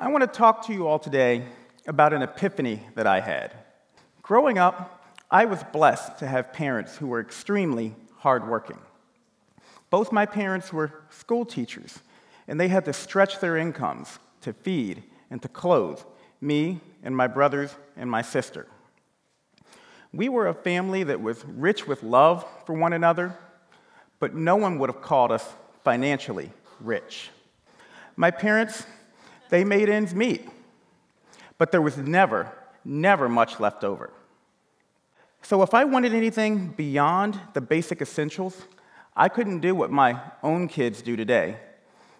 I want to talk to you all today about an epiphany that I had. Growing up, I was blessed to have parents who were extremely hardworking. Both my parents were school teachers, and they had to stretch their incomes to feed and to clothe me and my brothers and my sister. We were a family that was rich with love for one another, but no one would have called us financially rich. My parents, they made ends meet, but there was never, never much left over. So if I wanted anything beyond the basic essentials, I couldn't do what my own kids do today.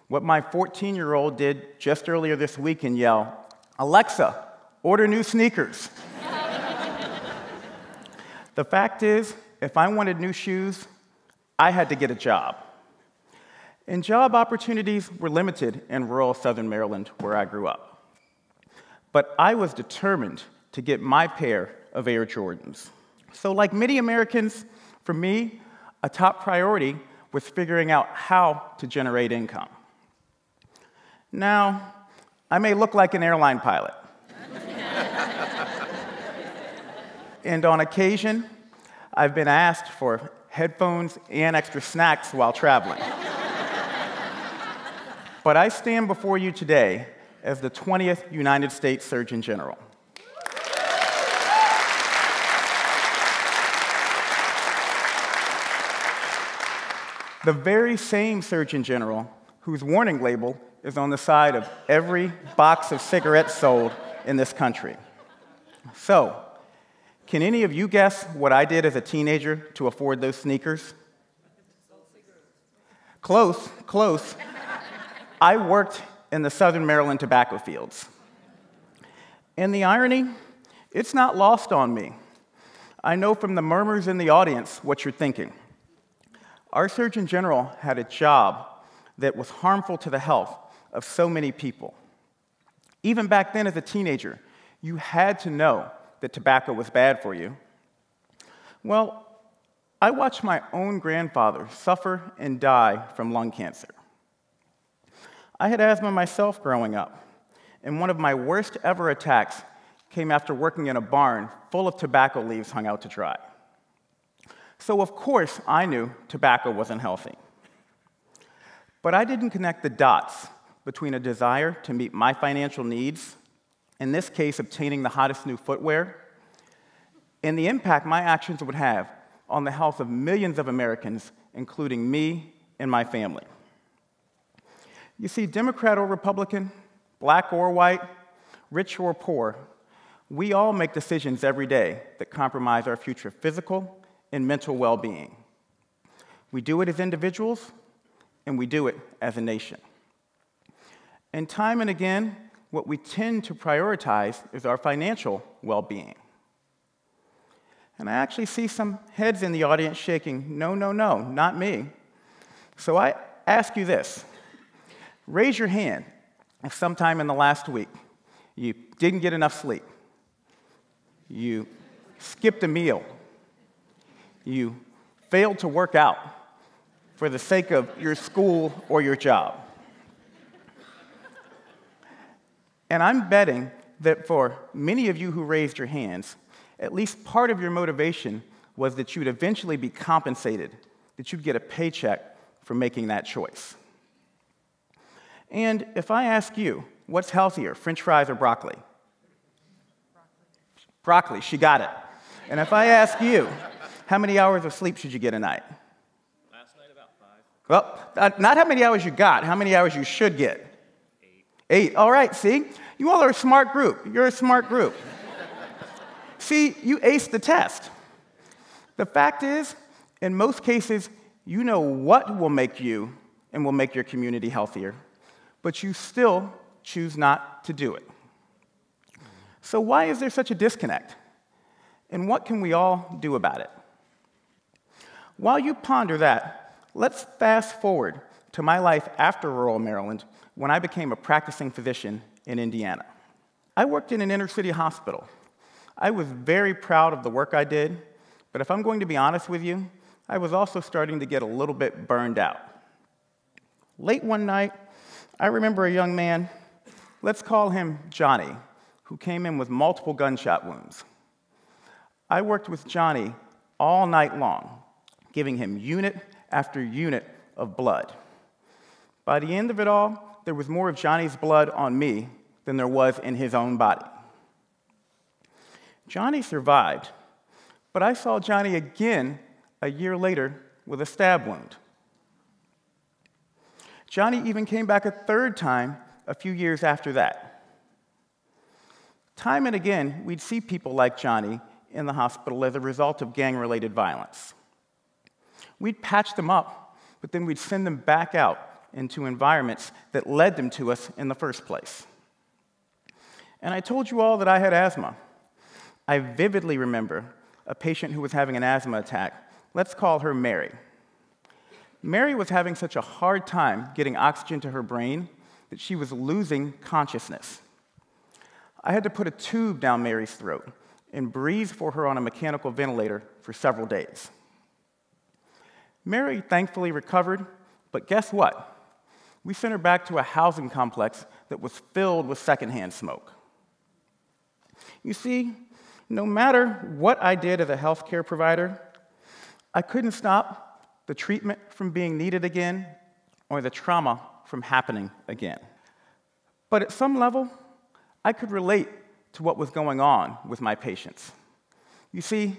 What my 14 year old did just earlier this week and yell, Alexa, order new sneakers. the fact is, if I wanted new shoes, I had to get a job. And job opportunities were limited in rural southern Maryland, where I grew up. But I was determined to get my pair of Air Jordans. So, like many Americans, for me, a top priority was figuring out how to generate income. Now, I may look like an airline pilot. and on occasion, I've been asked for headphones and extra snacks while traveling. But I stand before you today as the 20th United States Surgeon General. the very same Surgeon General whose warning label is on the side of every box of cigarettes sold in this country. So, can any of you guess what I did as a teenager to afford those sneakers? Close, close. I worked in the southern Maryland tobacco fields. And the irony, it's not lost on me. I know from the murmurs in the audience what you're thinking. Our Surgeon General had a job that was harmful to the health of so many people. Even back then, as a teenager, you had to know that tobacco was bad for you. Well, I watched my own grandfather suffer and die from lung cancer. I had asthma myself growing up, and one of my worst ever attacks came after working in a barn full of tobacco leaves hung out to dry. So, of course, I knew tobacco wasn't healthy. But I didn't connect the dots between a desire to meet my financial needs, in this case, obtaining the hottest new footwear, and the impact my actions would have on the health of millions of Americans, including me and my family. You see, Democrat or Republican, black or white, rich or poor, we all make decisions every day that compromise our future physical and mental well being. We do it as individuals, and we do it as a nation. And time and again, what we tend to prioritize is our financial well being. And I actually see some heads in the audience shaking no, no, no, not me. So I ask you this raise your hand if sometime in the last week you didn't get enough sleep, you skipped a meal, you failed to work out for the sake of your school or your job. And I'm betting that for many of you who raised your hands, at least part of your motivation was that you'd eventually be compensated, that you'd get a paycheck for making that choice. And if I ask you, what's healthier, french fries or broccoli? Broccoli, broccoli she got it. And if I ask you, how many hours of sleep should you get a night? Last night, about five. Well, uh, not how many hours you got, how many hours you should get. Eight. Eight. All right, see? You all are a smart group. You're a smart group. see, you aced the test. The fact is, in most cases, you know what will make you and will make your community healthier, but you still choose not to do it. So, why is there such a disconnect? And what can we all do about it? While you ponder that, let's fast forward to my life after rural Maryland when I became a practicing physician in Indiana. I worked in an inner city hospital. I was very proud of the work I did, but if I'm going to be honest with you, I was also starting to get a little bit burned out. Late one night, I remember a young man Let's call him Johnny, who came in with multiple gunshot wounds. I worked with Johnny all night long, giving him unit after unit of blood. By the end of it all, there was more of Johnny's blood on me than there was in his own body. Johnny survived, but I saw Johnny again a year later with a stab wound. Johnny even came back a third time a few years after that. Time and again, we'd see people like Johnny in the hospital as a result of gang related violence. We'd patch them up, but then we'd send them back out into environments that led them to us in the first place. And I told you all that I had asthma. I vividly remember a patient who was having an asthma attack. Let's call her Mary. Mary was having such a hard time getting oxygen to her brain that she was losing consciousness. I had to put a tube down Mary's throat and breathe for her on a mechanical ventilator for several days. Mary thankfully recovered, but guess what? We sent her back to a housing complex that was filled with secondhand smoke. You see, no matter what I did as a healthcare provider, I couldn't stop the treatment from being needed again or the trauma from happening again. But at some level, I could relate to what was going on with my patients. You see,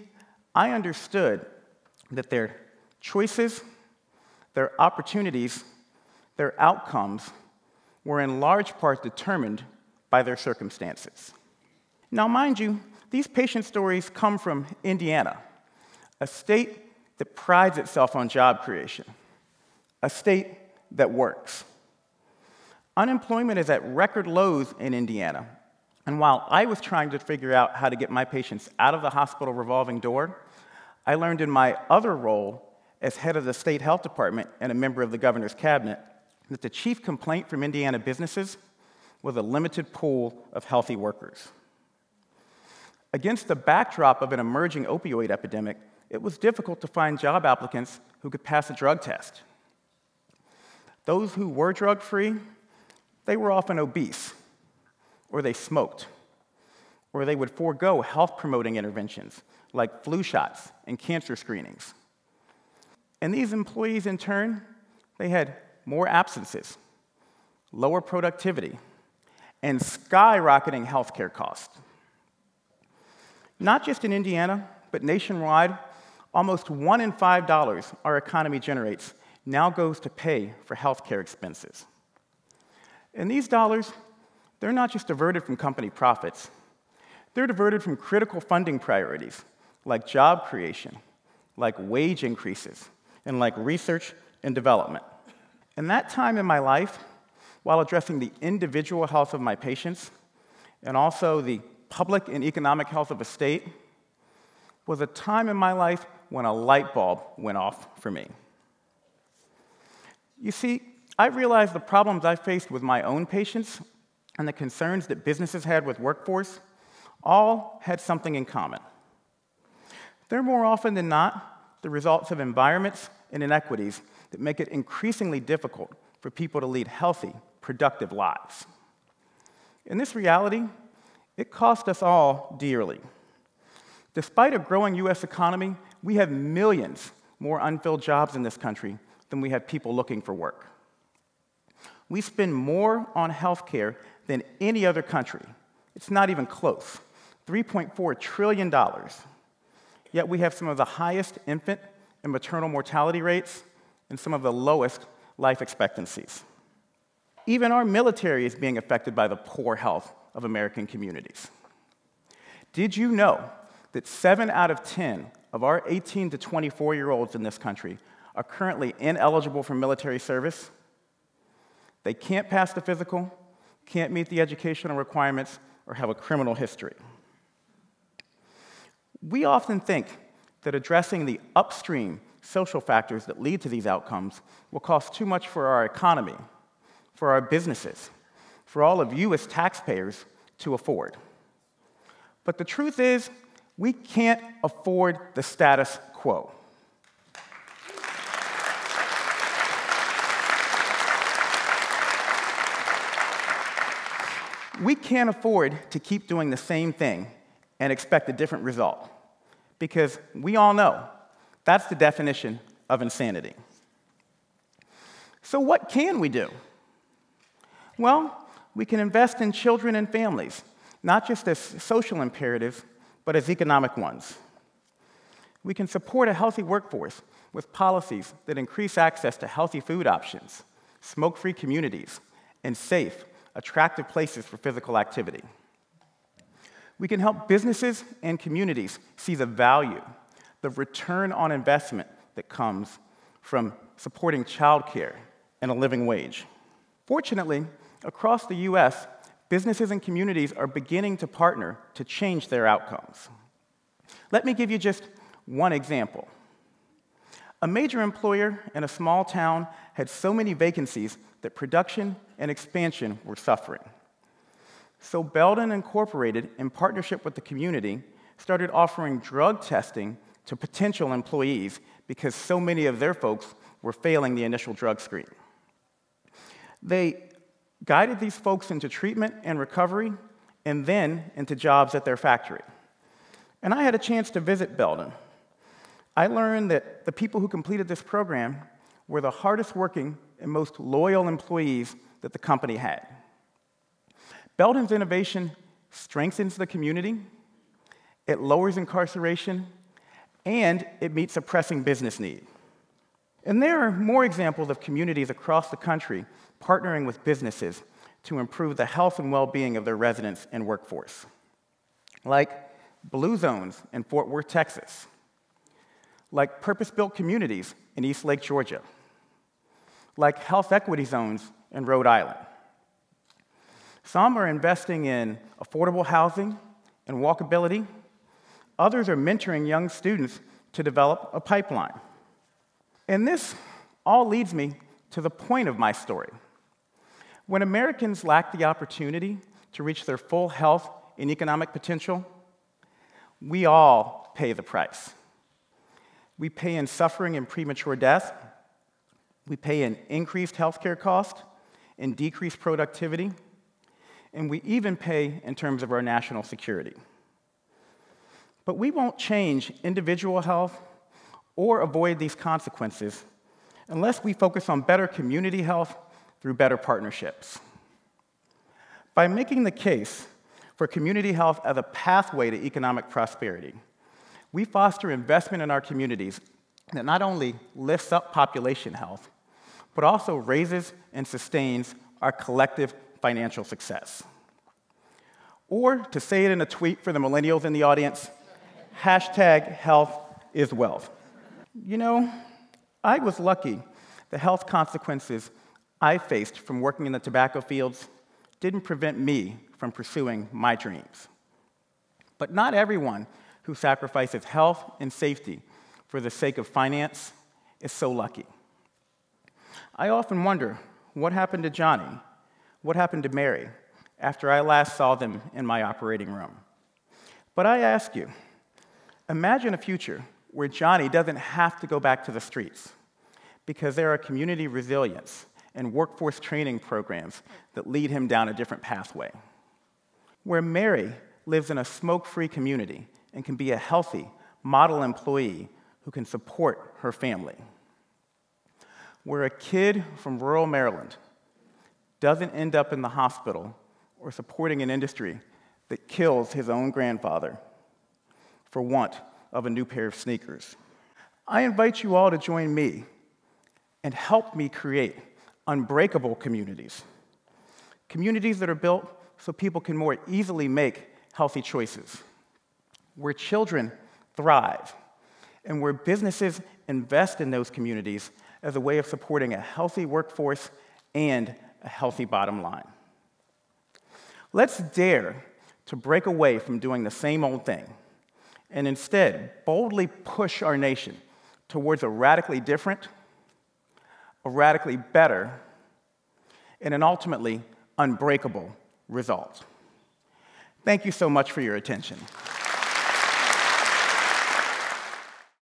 I understood that their choices, their opportunities, their outcomes were in large part determined by their circumstances. Now, mind you, these patient stories come from Indiana, a state that prides itself on job creation, a state that works. Unemployment is at record lows in Indiana, and while I was trying to figure out how to get my patients out of the hospital revolving door, I learned in my other role as head of the state health department and a member of the governor's cabinet that the chief complaint from Indiana businesses was a limited pool of healthy workers. Against the backdrop of an emerging opioid epidemic, it was difficult to find job applicants who could pass a drug test. Those who were drug free, they were often obese or they smoked, or they would forego health promoting interventions like flu shots and cancer screenings. And these employees, in turn, they had more absences, lower productivity, and skyrocketing healthcare costs. Not just in Indiana, but nationwide, almost one in five dollars our economy generates now goes to pay for healthcare expenses. And these dollars, they're not just diverted from company profits, they're diverted from critical funding priorities like job creation, like wage increases, and like research and development. And that time in my life, while addressing the individual health of my patients and also the public and economic health of a state, was a time in my life when a light bulb went off for me. You see, I realized the problems I faced with my own patients and the concerns that businesses had with workforce all had something in common. They're more often than not the results of environments and inequities that make it increasingly difficult for people to lead healthy, productive lives. In this reality, it cost us all dearly. Despite a growing US economy, we have millions more unfilled jobs in this country than we have people looking for work. We spend more on healthcare than any other country. It's not even close $3.4 trillion. Yet we have some of the highest infant and maternal mortality rates and some of the lowest life expectancies. Even our military is being affected by the poor health of American communities. Did you know that 7 out of 10 of our 18 to 24 year olds in this country are currently ineligible for military service? They can't pass the physical, can't meet the educational requirements, or have a criminal history. We often think that addressing the upstream social factors that lead to these outcomes will cost too much for our economy, for our businesses, for all of you as taxpayers to afford. But the truth is, we can't afford the status quo. We can't afford to keep doing the same thing and expect a different result because we all know that's the definition of insanity. So, what can we do? Well, we can invest in children and families, not just as social imperatives, but as economic ones. We can support a healthy workforce with policies that increase access to healthy food options, smoke free communities, and safe, attractive places for physical activity. We can help businesses and communities see the value, the return on investment that comes from supporting childcare and a living wage. Fortunately, across the US, businesses and communities are beginning to partner to change their outcomes. Let me give you just one example. A major employer in a small town had so many vacancies that production and expansion were suffering. So Belden Incorporated, in partnership with the community, started offering drug testing to potential employees because so many of their folks were failing the initial drug screen. They guided these folks into treatment and recovery and then into jobs at their factory. And I had a chance to visit Belden. I learned that the people who completed this program were the hardest working and most loyal employees that the company had. Belden's innovation strengthens the community, it lowers incarceration, and it meets a pressing business need. And there are more examples of communities across the country partnering with businesses to improve the health and well being of their residents and workforce, like Blue Zones in Fort Worth, Texas, like purpose built communities in East Lake, Georgia, like health equity zones in Rhode Island. Some are investing in affordable housing and walkability. Others are mentoring young students to develop a pipeline. And this all leads me to the point of my story. When Americans lack the opportunity to reach their full health and economic potential, we all pay the price. We pay in suffering and premature death. We pay in increased healthcare cost and decreased productivity. And we even pay in terms of our national security. But we won't change individual health or avoid these consequences unless we focus on better community health through better partnerships. By making the case for community health as a pathway to economic prosperity, we foster investment in our communities that not only lifts up population health, but also raises and sustains our collective financial success. Or to say it in a tweet for the millennials in the audience, hashtag health is wealth. You know, I was lucky the health consequences I faced from working in the tobacco fields didn't prevent me from pursuing my dreams. But not everyone who sacrifices health and safety for the sake of finance is so lucky. I often wonder what happened to Johnny, what happened to Mary after I last saw them in my operating room. But I ask you, imagine a future where Johnny doesn't have to go back to the streets because there are community resilience and workforce training programs that lead him down a different pathway. Where Mary lives in a smoke free community and can be a healthy, model employee who can support her family. Where a kid from rural Maryland doesn't end up in the hospital or supporting an industry that kills his own grandfather for want of a new pair of sneakers. I invite you all to join me and help me create unbreakable communities. Communities that are built so people can more easily make healthy choices, where children thrive, and where businesses invest in those communities as a way of supporting a healthy workforce and a healthy bottom line. Let's dare to break away from doing the same old thing and instead boldly push our nation towards a radically different, a radically better, and an ultimately unbreakable result. Thank you so much for your attention.